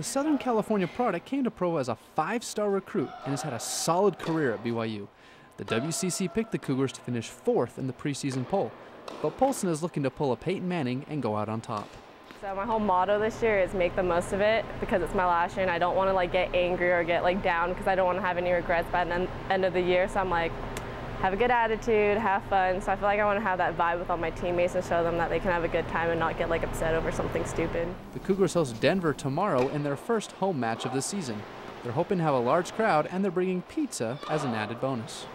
The Southern California product came to Provo as a five-star recruit and has had a solid career at BYU. The WCC picked the Cougars to finish fourth in the preseason poll, but Poulsen is looking to pull a Peyton Manning and go out on top. So my whole motto this year is make the most of it because it's my last year and I don't want to like get angry or get like down because I don't want to have any regrets by the end of the year. So I'm like, have a good attitude, have fun. So I feel like I want to have that vibe with all my teammates and show them that they can have a good time and not get like upset over something stupid. The Cougars host Denver tomorrow in their first home match of the season. They're hoping to have a large crowd and they're bringing pizza as an added bonus.